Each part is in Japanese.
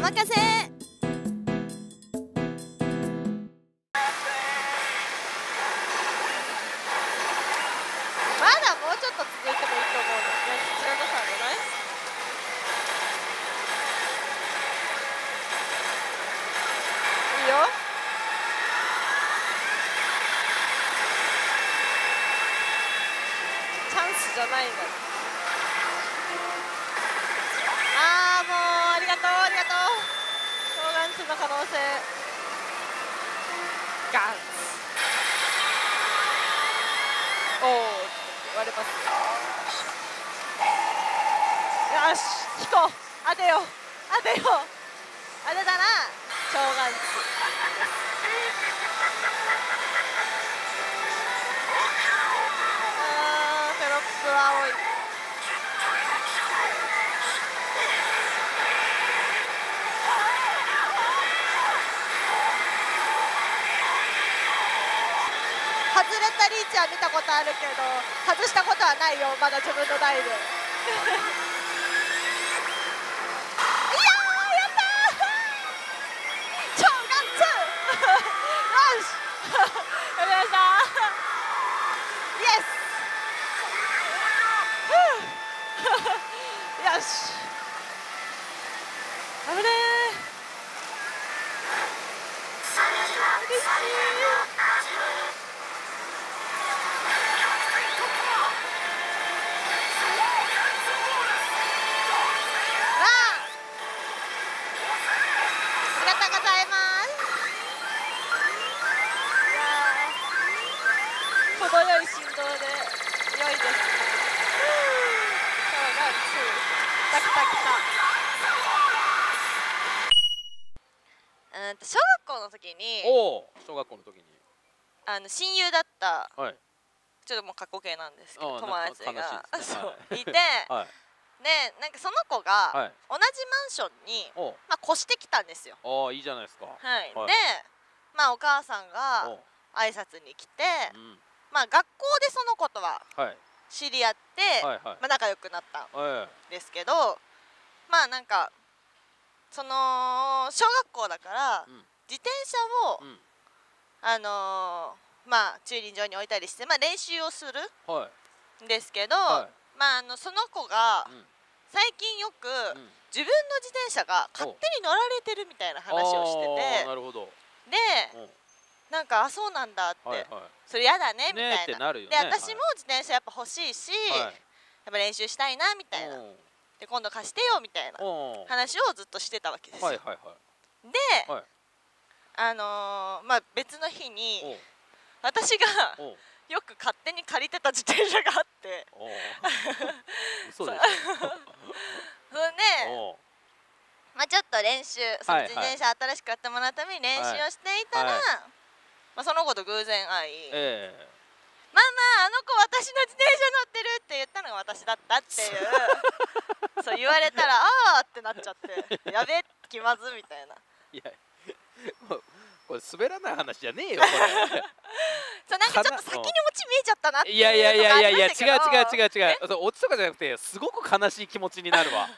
任せ。まだもうちょっと続いてもいいと思うのね。土屋さんじゃないいいよ。チャンスじゃないんだああもうありがとうありがとうショーガンツの可能性。ガンツ。おお言われます。よし引こう。当てよう。当てよう。当てたらショーガンツ。あーテロップ青いれたリーチは見たことあるけど外したことはないよまだ自分の台で。いやーやったー！超ガッツよし！やりまし！たイエスよし！危ねー！嬉しい。うんと小学校の時に小学校の時に。あの親友だったはい。ちょっともう過去形なんですけどああ友達が。ね。そうい。て。はい。でなんかその子がはい。同じマンションに、おまあ、越してきたんですよ。おあいいじゃないですか。はい、はい。で、まあ、お母さんがお挨拶に来て、うん。まあ、学校でその子とははい。知り合って、はいはい。まあ、仲良くなったんえですけどまあなんかその小学校だから、うん。自転車を、えうん。あのーまあ駐輪場に置いたりして、まあ、練習をするはい。んですけど、はまあ、あのその子がうん。最近よく、うん。自分の自転車が勝手に乗られてるみたいな話をしててなるほど。でうん。なんかあそうなんだって、はいはそれやだねみたいな。なるよね。で私も自転車やっぱ欲しいし、はい。やっぱ練習したいなみたいなで今度貸してよみたいな話をずっとしてたわけですよ。はいはいはい。で、はい。あのーまあ別の日に私が よく勝手に借りてた自転車があって。おう。嘘で まあ、ちょっと練習そのはい自転車新しく買ってもらうために練習をしていたら、はい。まあ、その子と偶然会い、ええママあの子私の自転車乗ってるって言ったのが私だったっていう。そう言われたらああってなっちゃって。や。べえ気まずみたいな。いや。これ滑らない話じゃねえよこ そうなんかちょっと先にオチ見えちゃったなってれいいうやいやいやいやいや違う違う違う違う。そうオチとかじゃなくてすごく悲しい気持ちになるわ。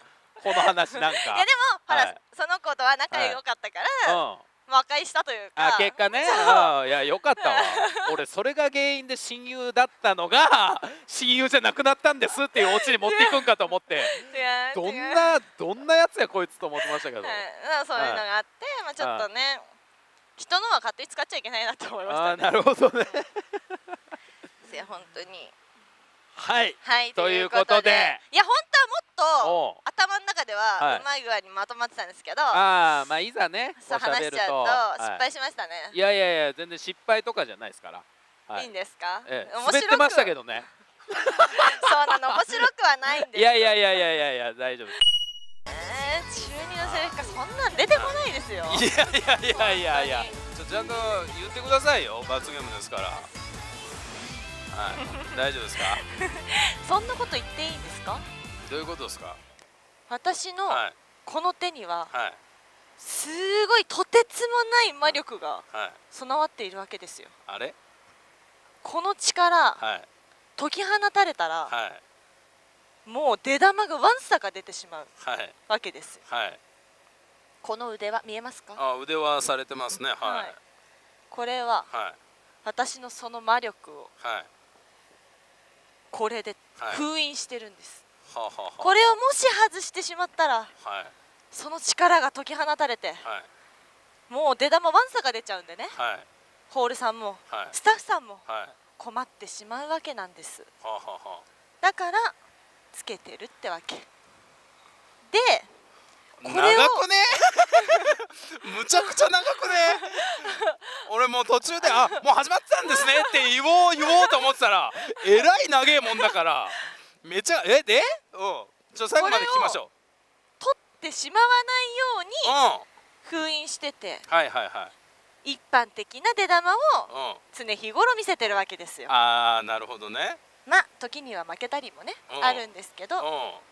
この話なんか。いやでもほら、はい。その子とは仲良かったから、うん和解したというか。あ結果ね。いやよかったわ。俺それが原因で親友だったのが 親友じゃなくなったんですっていうオチに持っていくんかと思って。どんなどんなやつやこいつと思ってましたけど。はいまあそういうのがあって、まあちょっとね、人のは勝手に使っちゃいけないなと思いましたね。なるほどね。いや本当にはい。はいということで。いや本当はもっと頭の中でははい。うまい具合にまとまってたんですけど、ああまあいざねそう話しちゃうとはい。失敗しましたね、いやいやいや全然失敗とかじゃないですから、はい。い、いんですか、ええ、面白く。滑ってましたけどね。そうなの面白くはないんです。いやいやいやいやいやいや大丈夫です。えー、中二のセリフかそんなん出てこないですよ。いやいやいやいや。いや本ちょちゃんと言ってくださいよ罰ゲームですからはい。大丈夫ですか？そんなこと言っていいんですか？どういうことですか？私のはい。この手にははい。すごいとてつもない魔力がはい。備わっているわけですよ。あれ？この力はい。解き放たれたらはい。もう出玉がわんさか出てしまうはい。わけですよ。はい。この腕は見えますか？あ腕はされてますね。はい。はい。これははい。私のその魔力をはいこれではい。封印してるんです、はあはあはこれをもし外してしまったらあはい。その力が解き放たれてはい。もう出玉ワンサが出ちゃうんでね。はい。ホールさんもはい。スタッフさんもはい。困ってしまうわけなんですはあはだからつけてるってわけで長くね。むちゃくちゃ長くね。俺もう途中であもう始まってたんですね。って言おう言おうと思ってたらえらい長えもんだから。めちゃえで？うん。ちょ最後まで聞きましょ取ってしまわないようにううん封印しててはいはいはい。一般的な出玉をうん。常日頃見せてるわけですよ。ああなるほどね。まあ時には負けたりもねうん。あるんですけど。うん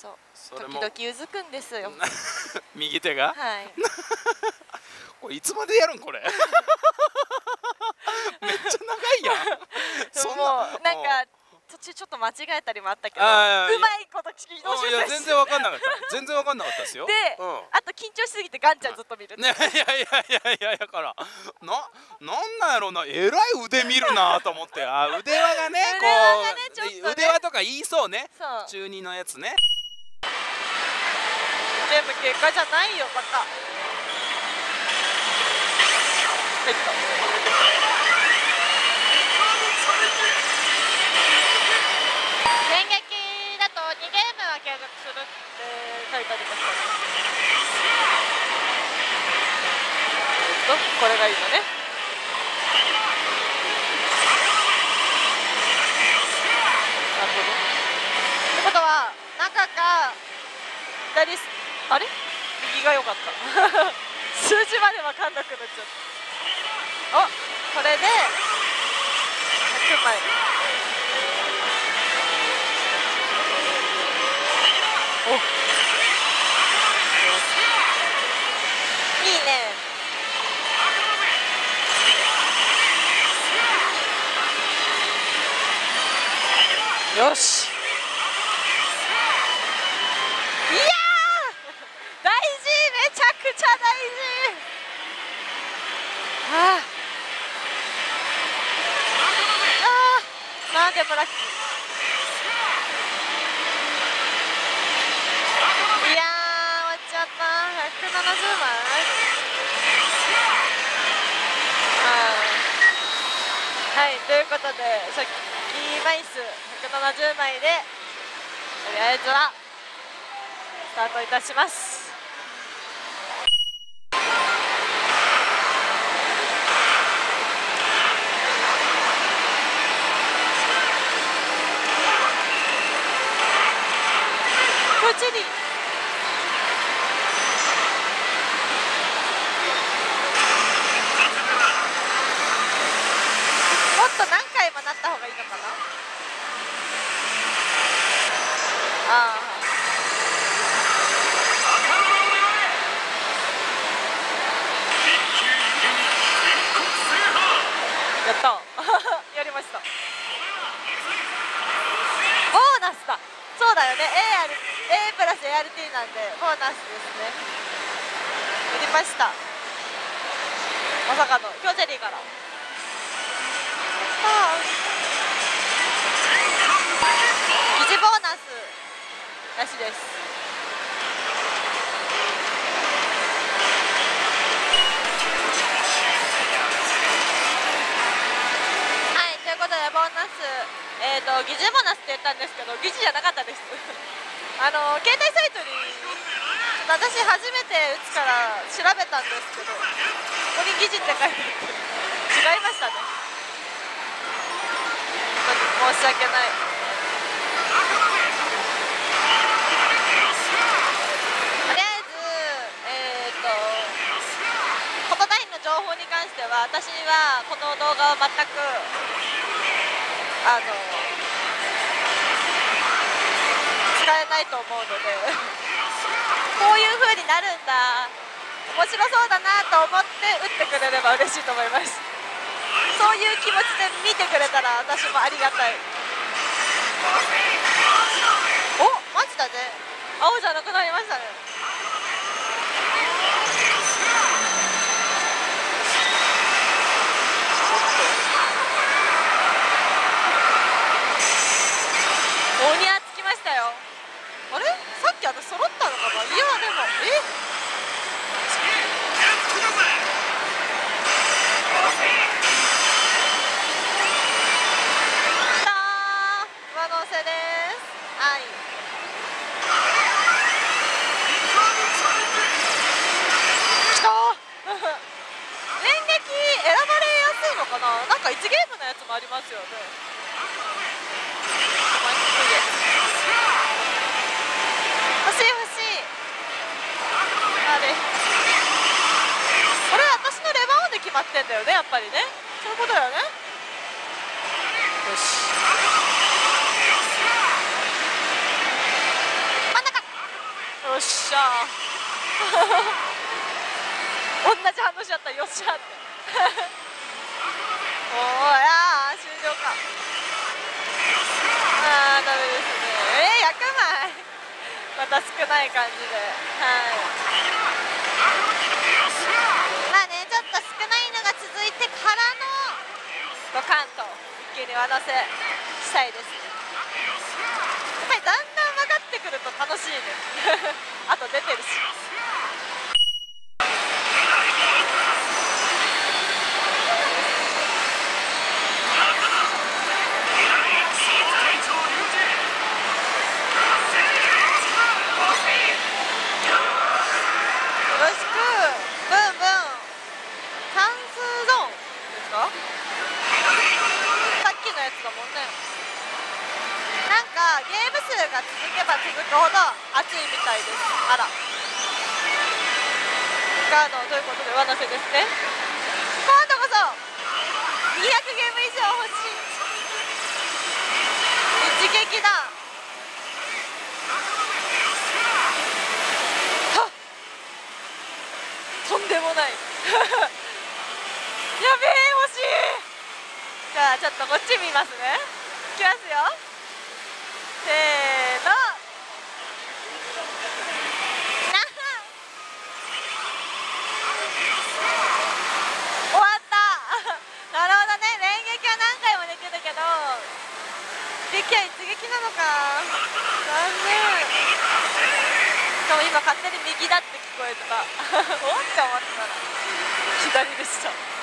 そう。時々うずくんですよ。右手が？はい。これいつまでやるんこれ？めっちゃ長いやん。そんもなうなんか途中ちょっと間違えたりもあったけどうまいこと聞き通しうんいや全然わかんなかった。全然わかんなかったですよ。で、うん。あと緊張しすぎてガンちゃんずっと見る、ね、いやいやいやいやだからななんなんやろうなえらい腕見るなと思ってあ腕輪がね腕輪がねこうちょっとね腕輪とか言いそうね中二のやつね全部結果じゃないよバカはいっ電撃だと2ゲームは継続するって書いてありましたね。えっとこれがいいのね。なるほど。ってことは中か左すあれ？右が良かった。数字まで分かんなくなっちゃった。あこれで100枚お。いいね。よしいやー大事めちゃくちゃ大事あーあーなんでもラッキーいや終わっちゃった。170枚はい。ということで初期枚数170枚でとりあえずはスタートいたします。こっちに。もっと何回もなった方がいいのかな？ああやった。やりましたボーナスだそうだよね AR A プラス ART なんでボーナスですね。やりました。まさかのキョゼリーから。ああ疑似ボーナスなしです。はいということでボーナスえっ、と疑似ボーナスって言ったんですけど疑似じゃなかったです。あの携帯サイトに私初めて打つから調べたんですけどここに疑似って書いてあって違いましたね。本当に申し訳ない。とりあえずえっ、とこのラインの情報に関しては私はこの動画を全くあの使えないと思うのでこういう風になるんだ面白そうだなと思って打ってくれれば嬉しいと思いますそういう気持ちで見てくれたら私もありがたいおマジだね青じゃなくなりましたねちゃんと揃ったのかな今でもえ？だよねやっぱりね。そういうことだよね。よし。真ん中よっしゃ 同じ反応しちゃったよっしゃって。おおやー終了か。あーダメですね。えー、100枚。また少ない感じで。はい。ないのが続いてからの。ドカンと一気に渡せしたいです。やっぱりだんだん分かってくると楽しいね。あと出てるしよろしくブンブン関数ゾーンですかさっきのやつだもんねなんかゲーム数が続けば続くほど熱いみたいですあら。カードということで上乗せですね。今度こそ200ゲーム以上欲しい。一撃だ。とんでもない。やべえ欲しい。じゃあちょっとこっち見ますね。いきますよ。せーのな終わったなるほどね連撃は何回もど撃は一撃なのか。残念。しかも今勝手に右だって聞こえてた。お？って思ってたら 左でした